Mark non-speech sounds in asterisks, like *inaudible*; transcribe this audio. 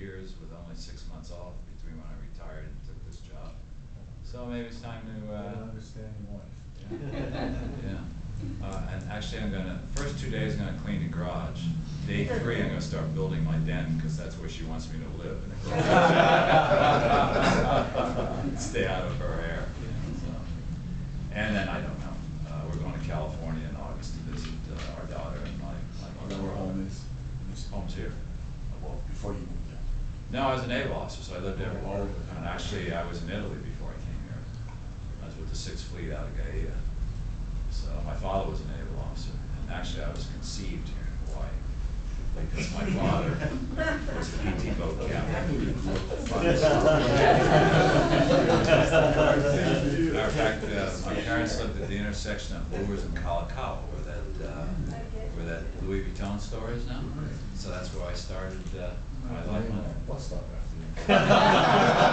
years with only six months off between when I retired and took this job. So maybe it's time to, I uh, understand your wife. *laughs* yeah. Uh, and actually, I'm gonna, first two days, I'm gonna clean the garage. Day three, I'm gonna start building my den, because that's where she wants me to live, in the garage. *laughs* Stay out of her hair, you know, so. And then, I don't know, uh, we're going to California in August to visit, uh, our daughter and my, my You mother. know where home is? It's- Home's here. Well, before you moved there. No, I was a naval officer, so I lived everywhere. And actually, I was in Italy before I came here. I was with the Sixth Fleet out of Gaeta. So my father was a naval officer, and actually, I was conceived here in Hawaii. Because my father was a PT boat captain. Matter of fact, uh, my parents lived at the intersection of Lewers and Kalakaua, where that Louis Vuitton store is now. So that's where I started, uh, my life. Stop after you. *laughs*